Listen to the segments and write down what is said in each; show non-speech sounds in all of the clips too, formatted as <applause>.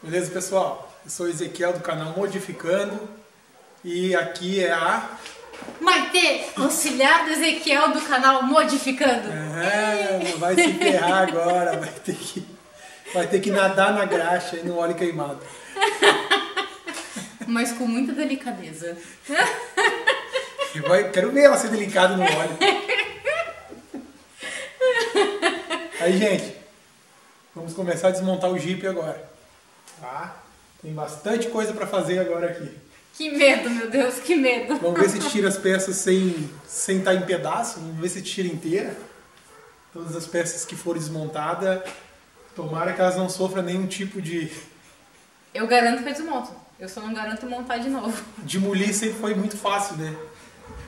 Beleza, pessoal? Eu sou o Ezequiel do canal Modificando e aqui é a. Maite, auxiliar do Ezequiel do canal Modificando. É, vai se ferrar agora, vai ter que, vai ter que nadar na graxa e no óleo queimado. <laughs> Mas com muita delicadeza. Vai, quero ver ela ser delicada no óleo. Aí, gente, vamos começar a desmontar o Jeep agora. Tá? Tem bastante coisa para fazer agora aqui. Que medo, meu Deus, que medo. Vamos ver se tira as peças sem sem estar em pedaço. Vamos ver se tira inteira. Todas as peças que forem desmontadas, tomara que elas não sofram nenhum tipo de. Eu garanto que eu desmonto. Eu só não garanto montar de novo. De molir sempre foi muito fácil, né?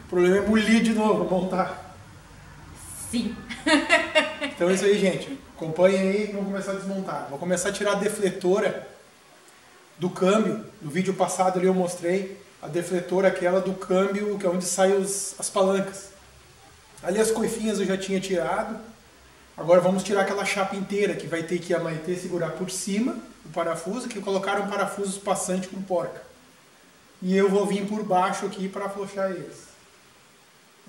O problema é molir de novo, montar. Sim. Então é isso aí, gente. Acompanhem aí que vamos começar a desmontar. Vou começar a tirar a defletora do câmbio. No vídeo passado ali eu mostrei a defletora aquela do câmbio, que é onde saem os, as palancas. Ali as coifinhas eu já tinha tirado. Agora vamos tirar aquela chapa inteira que vai ter que a Maitê segurar por cima o parafuso, que colocaram parafusos passantes com porca. E eu vou vir por baixo aqui para afrouxar eles.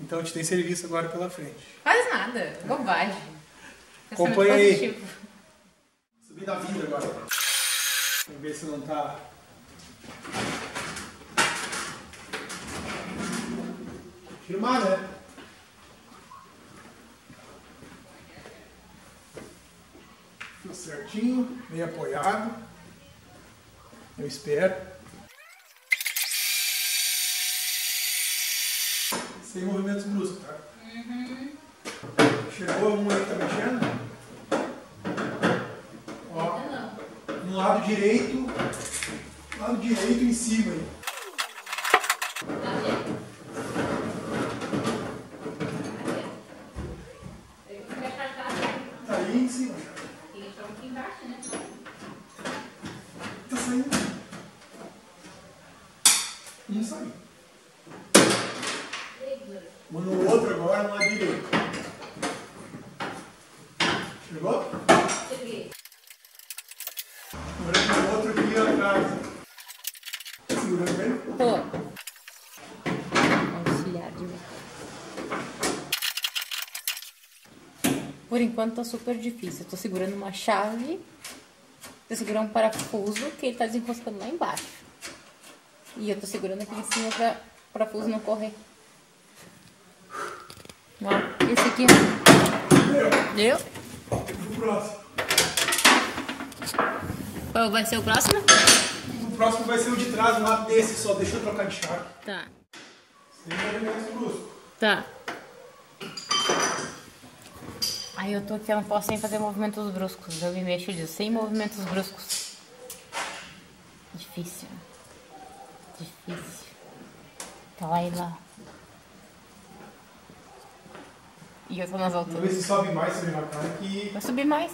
Então a gente tem serviço agora pela frente. Faz nada, bobagem. Acompanha aí. Subir da vida agora. Vamos ver se não tá. Firmar, né? Fio certinho, bem apoiado. Eu espero. Sem movimentos bruscos, tá? Chegou um aí que tá mexendo? Ó, no lado direito, lado direito em cima aí. Tá aí em cima. Tá saindo. Um saiu. Vou no outro agora, no lado direito. Chegou? Agora tem Tô. Auxiliar de. Por enquanto tá super difícil. Eu tô segurando uma chave. Tô segurando um parafuso que ele tá desenroscando lá embaixo. E eu tô segurando aqui em cima pra o parafuso não correr. Ó, esse aqui. Deu? O próximo. Qual vai ser o próximo? O próximo vai ser o de trás, um lado desse só. Deixa eu trocar de chave. Tá. Tá. Aí eu tô aqui, eu não posso sem fazer movimentos bruscos. Eu me mexo disso, sem movimentos bruscos. Difícil. Difícil. Tá lá e lá. E eu tô nas Vamos ver alturas. se sobe mais sobre a cara que. Vai subir mais.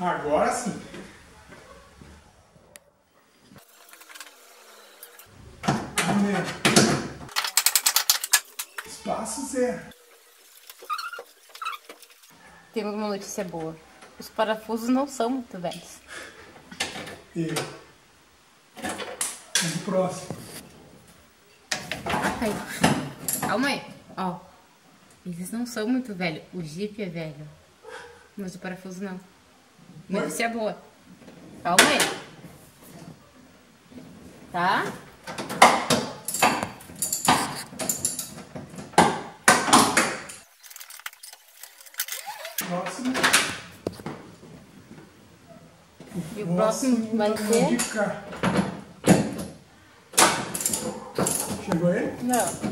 Agora sim. Espaço zero. Temos uma notícia boa. Os parafusos não são muito velhos. E. Vamos pro próximo. Aí. Calma aí. Ó. Eles não são muito velhos. O Jeep é velho. Mas o parafuso não. Notícia boa. Calma aí. Tá? Próximo. E o próximo vai ser? de cá. Chegou aí? Não.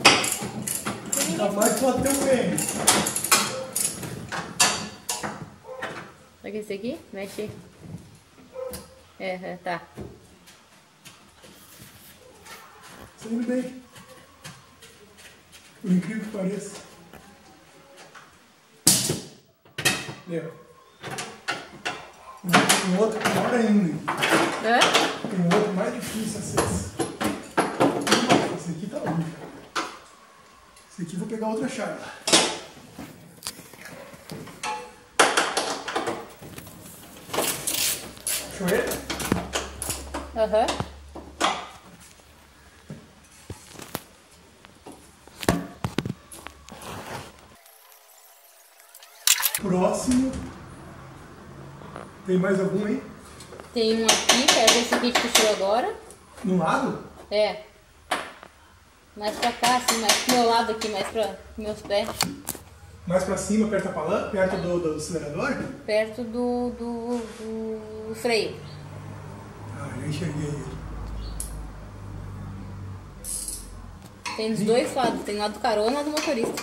Capaz pode ter um meio. Pega esse aqui? Mexe. É, é, tá. Saindo bem. Por incrível que pareça. Deu. Tem outro pior ainda. Hã? Tem um outro mais difícil acesso. Esse aqui tá ruim. Esse aqui eu vou pegar outra chave. Aham. Próximo. Tem mais algum aí? Tem um aqui, que é esse aqui que tirou agora. No lado? É. Mais pra cá, assim, mais pro meu lado aqui, mais pra meus pés. Mais pra cima, perto da palanca, perto do, do acelerador? Perto do, do, do freio. Ah, já enxerguei ele. Tem dos dois lados, tem lado do carona e lado do motorista.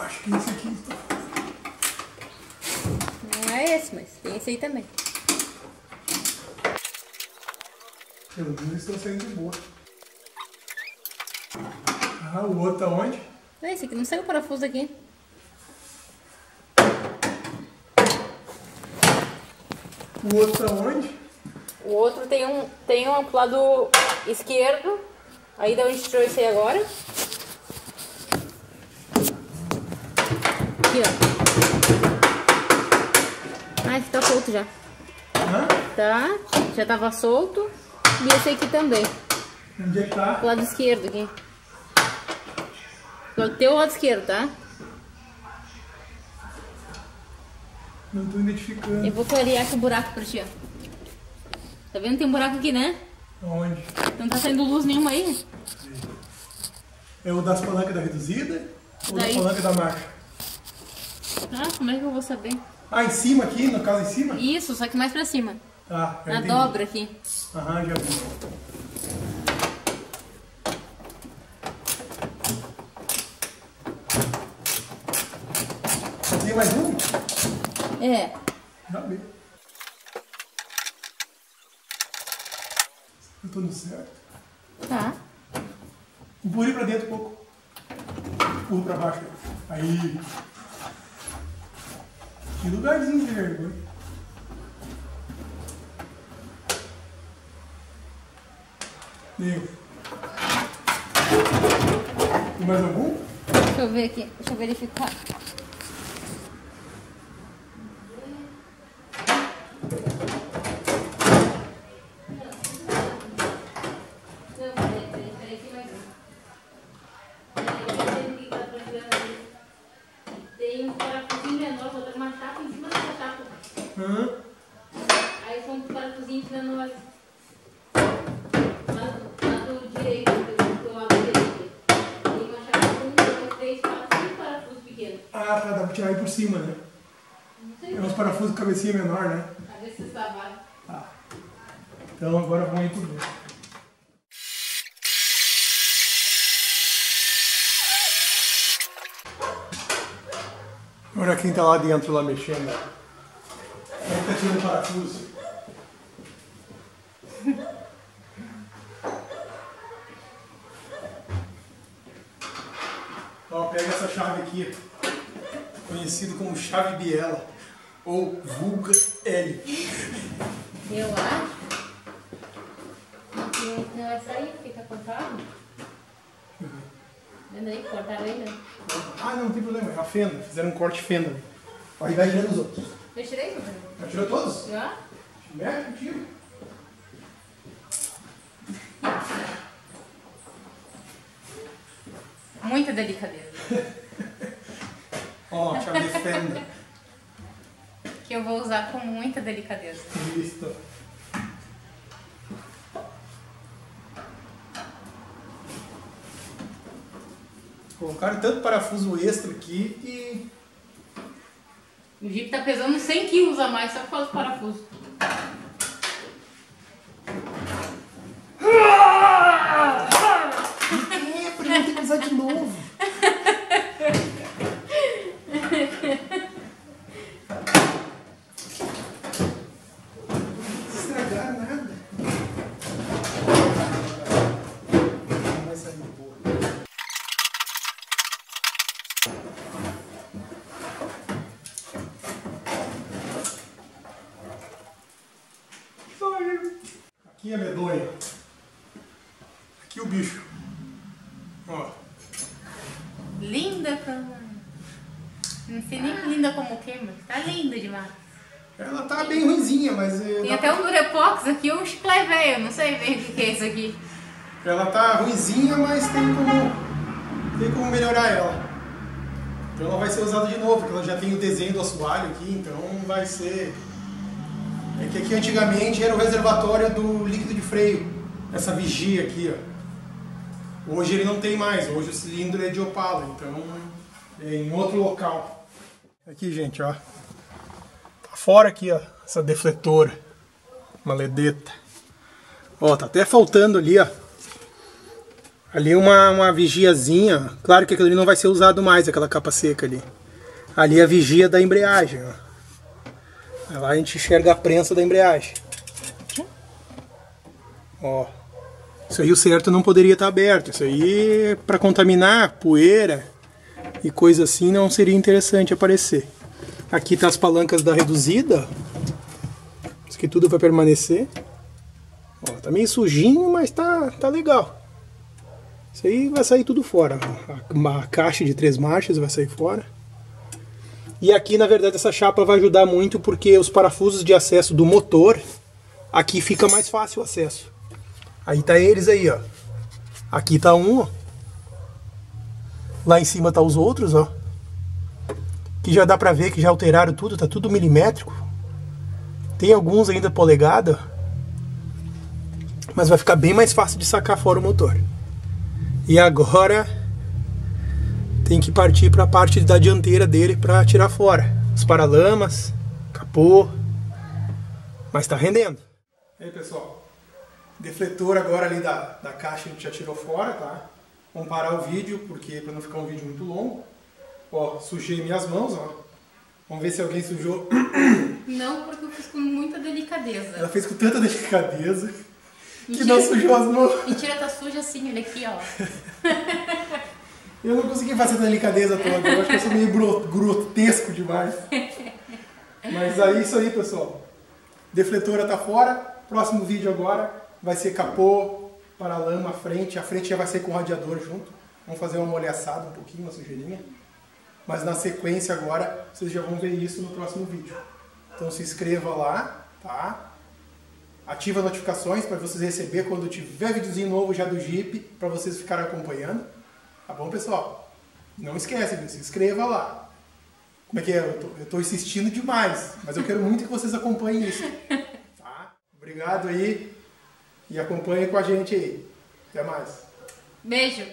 Acho que esse aqui está. Não é esse, mas tem esse aí também. Pelo menos eles estão saindo de boa. Ah, o outro tá onde? É esse aqui, não saiu o parafuso aqui. O outro tá onde? O outro tem um, tem um pro lado esquerdo. Aí da onde tirou esse aí agora. Aqui, ó. Ah, esse tá solto já. Hã? Tá, já tava solto. E esse aqui também. Onde é que tá? Pro lado esquerdo aqui. Pro teu lado esquerdo, tá? Não tô identificando. Eu vou clarear aqui o buraco pra ti, ó. Tá vendo? Tem um buraco aqui, né? Onde? Não tá saindo luz nenhuma aí. É o das palancas da reduzida ou Daí. da palanca da marcha? Ah, como é que eu vou saber? Ah, em cima aqui, no caso em cima? Isso, só que mais pra cima. Tá, já Na entendi. dobra aqui. Aham, já vi. Tem mais um? É. Já vi. Eu tô no certo. Tá. Empurre pra dentro um pouco. Empurra pra baixo. Aí. Que lugarzinho de vergonha. Deu. Tem mais algum? Deixa eu ver aqui. Deixa eu verificar. Parafusinho menor, botar uma chapa em cima dessa chapa. Aí são parafusinhos menores. Lado, lado direito, do do lado direito. Tem uma chapa com um, dois, três, quatro, cinco parafusos pequenos. Ah, tá, dá pra tirar aí por cima, né? Não sei É uns parafusos cabecinha menor, né? se está válido. Tá. Então agora vamos aí por dentro. Olha quem tá lá dentro, lá mexendo. Quem tá tirando parafuso? Ó, pega essa chave aqui, conhecido como chave biela, ou vulga L. Eu acho que não vai sair, fica cortado. Vendo aí, cortaram aí, né? Ah, não, não tem problema, é a fenda. Fizeram um corte fenda. Aí vai tirando os outros. Eu tirei, meu Já tirou todos? Já? Mete, tira. Muita delicadeza. <laughs> Ó, chave de fenda. Que eu vou usar com muita delicadeza. Isso. Colocaram tanto parafuso extra aqui que. O Jeep tá pesando 100 quilos a mais só por causa do parafuso. É, pra não ter que usar de novo. Não estragaram nada. Não vai sair boa. Saiu. Aqui é medonha. Aqui o bicho. Ó. Linda como. Não sei nem linda como o que, mas tá linda demais. Ela tá bem ruimzinha, mas... é, Tem até um Durepox aqui, um chiclete velho, não sei bem o que que é isso aqui. Ela tá ruimzinha, mas tem como, tem como melhorar ela. Então ela vai ser usada de novo, porque ela já tem o desenho do assoalho aqui, então vai ser... É que aqui antigamente era o reservatório do líquido de freio, essa vigia aqui, ó. Hoje ele não tem mais, hoje o cilindro é de opala, então é em outro local. Aqui, gente, ó. Tá fora aqui, ó, essa defletora, uma ledeta. Ó, tá até faltando ali, ó. Ali uma, uma vigiazinha. Claro que aquilo ali não vai ser usado mais, aquela capa seca ali. Ali é a vigia da embreagem, ó. Lá a gente enxerga a prensa da embreagem. Ó. Isso aí o certo não poderia estar aberto. Isso aí para contaminar poeira e coisa assim não seria interessante aparecer. Aqui tá as palancas da reduzida. Isso aqui tudo vai permanecer. Ó, tá meio sujinho, mas tá, tá legal. Isso aí vai sair tudo fora. A- Uma caixa de três marchas vai sair fora. E aqui, na verdade, essa chapa vai ajudar muito porque os parafusos de acesso do motor, aqui fica mais fácil o acesso. Aí tá eles aí, ó. Aqui tá um, ó. Lá em cima tá os outros, ó. Que já dá pra ver que já alteraram tudo, tá tudo milimétrico. Tem alguns ainda polegada, mas vai ficar bem mais fácil de sacar fora o motor. E agora tem que partir para a parte da dianteira dele para tirar fora os paralamas, capô. Mas tá rendendo. E aí, pessoal? Defletor agora ali da, da caixa a gente já tirou fora, tá? Vamos parar o vídeo porque para não ficar um vídeo muito longo. Ó, sujei minhas mãos, ó. Vamos ver se alguém sujou. <coughs> Não, porque eu fiz com muita delicadeza. Ela fez com tanta delicadeza que não sujou as mãos. Mentira, tá suja assim, olha aqui, ó. <laughs> Eu não consegui fazer a delicadeza toda, eu acho que eu sou meio gro- grotesco demais. Mas aí isso aí, pessoal. Defletora tá fora. Próximo vídeo agora vai ser capô, paralama, frente. A frente já vai ser com radiador junto. Vamos fazer uma molhaçada um pouquinho, uma sujeirinha. Mas na sequência agora, vocês já vão ver isso no próximo vídeo. Então se inscreva lá, tá? Ativa notificações para vocês receber quando tiver videozinho novo já do Jeep, para vocês ficarem acompanhando. Tá bom, pessoal? Não esquece, se inscreva lá. Como é que é? Eu tô, eu tô insistindo demais, mas eu quero muito que vocês acompanhem isso. <laughs> Tá? Obrigado aí e acompanhem com a gente aí. Até mais. Beijo.